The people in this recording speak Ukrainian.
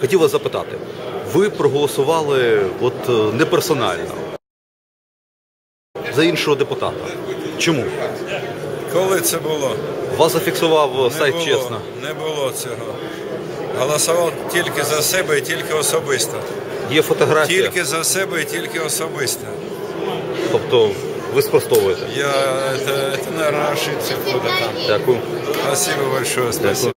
Хотів вас запитати, ви проголосували от е, не персонально за іншого депутата. Чому? Коли це було? Вас зафіксував Не сайт було, чесно. Не було цього. Голосував тільки за себе і тільки особисто. Є фотографія, Тільки за себе і тільки особисто. тобто ви спростовуєте. Я це, це, це, ошибся. Дякую. Спасибо большое. Спасибо.